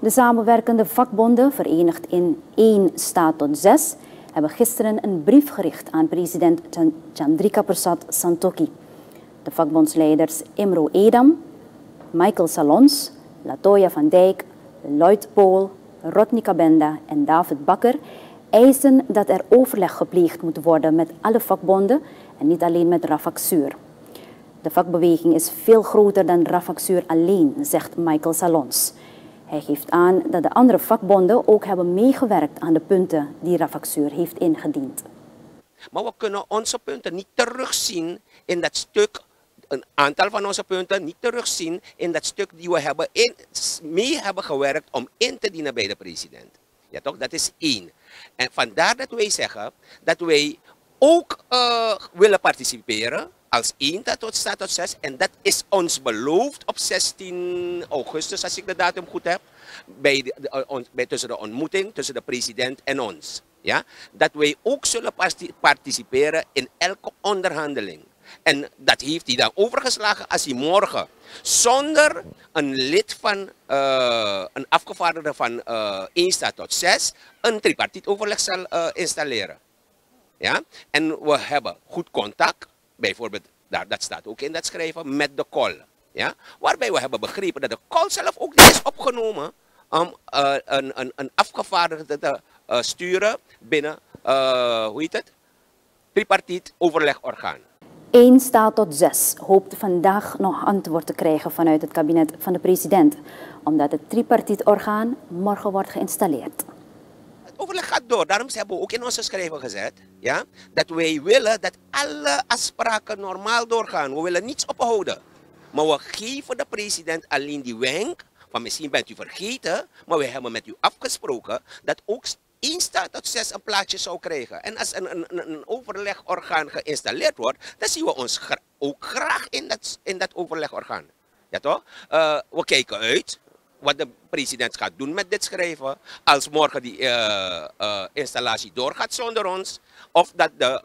De samenwerkende vakbonden, verenigd in één staat tot zes, hebben gisteren een brief gericht aan president Chandrika Prasad Santokhi. De vakbondsleiders Imro Edam, Michael Salons, Latoya van Dijk, Lloyd Pool, Rodney Kabenda en David Bakker eisen dat er overleg gepleegd moet worden met alle vakbonden en niet alleen met Rafaxuur. De vakbeweging is veel groter dan Rafaxuur alleen, zegt Michael Salons. Hij geeft aan dat de andere vakbonden ook hebben meegewerkt aan de punten die Rafaxuur heeft ingediend. Maar we kunnen onze punten niet terugzien in dat stuk, een aantal van onze punten niet terugzien in dat stuk die we hebben in, mee hebben gewerkt om in te dienen bij de president. Ja toch, dat is één. En vandaar dat wij zeggen dat wij ook uh, willen participeren als 1 tot staat tot 6. En dat is ons beloofd op 16 augustus, als ik de datum goed heb. Bij, de, de, on, bij tussen de ontmoeting tussen de president en ons. Ja? Dat wij ook zullen participeren in elke onderhandeling. En dat heeft hij dan overgeslagen als hij morgen zonder een lid van, uh, een afgevaardigde van uh, 1 staat tot 6 een tripartiet overleg zal installeren. Ja? En we hebben goed contact bijvoorbeeld, daar, dat staat ook in dat schrijven, met de kol. Ja? Waarbij we hebben begrepen dat de kol zelf ook niet is opgenomen om uh, een, een, een afgevaardigde te uh, sturen binnen, uh, hoe heet het, tripartiet overlegorgaan. 1 staat tot 6 hoopt vandaag nog antwoord te krijgen vanuit het kabinet van de president, omdat het tripartiet orgaan morgen wordt geïnstalleerd overleg gaat door. Daarom hebben we ook in onze schrijven gezet ja, dat wij willen dat alle afspraken normaal doorgaan. We willen niets ophouden. Maar we geven de president alleen die wenk. Van misschien bent u vergeten, maar we hebben met u afgesproken dat ook één zes een plaatsje zou krijgen. En als een, een, een overlegorgaan geïnstalleerd wordt, dan zien we ons ook graag in dat, in dat overlegorgaan. Ja toch? Uh, we kijken uit wat de president gaat doen met dit schrijven. Als morgen die uh, uh, installatie doorgaat zonder ons. Of dat de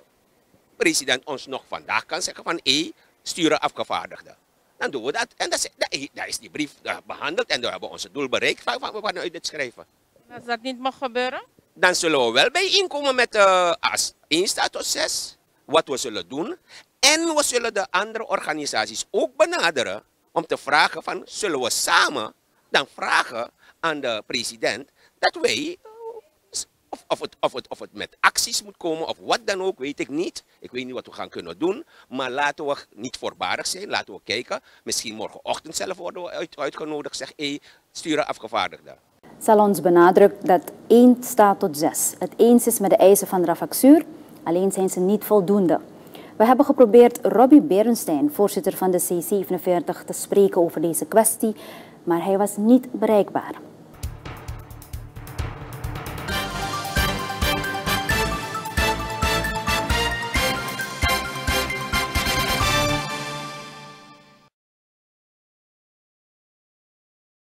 president ons nog vandaag kan zeggen van hé, sturen afgevaardigden. Dan doen we dat. En dat is, dat is die brief behandeld en dan hebben we onze doel bereikt van, van, vanuit dit schrijven. Als dat niet mag gebeuren? Dan zullen we wel bijeenkomen met uh, als 1 staat tot 6. Wat we zullen doen. En we zullen de andere organisaties ook benaderen om te vragen van zullen we samen dan vragen aan de president dat wij, of, of, het, of, of het met acties moet komen of wat dan ook, weet ik niet. Ik weet niet wat we gaan kunnen doen, maar laten we niet voorbarig zijn, laten we kijken. Misschien morgenochtend zelf worden we uit, uitgenodigd, zeg hé, sturen afgevaardigden. Salons benadrukt dat 1 staat tot 6 het eens is met de eisen van Rafaksuur, alleen zijn ze niet voldoende. We hebben geprobeerd Robbie Berenstein, voorzitter van de C47, te spreken over deze kwestie, maar hij was niet bereikbaar.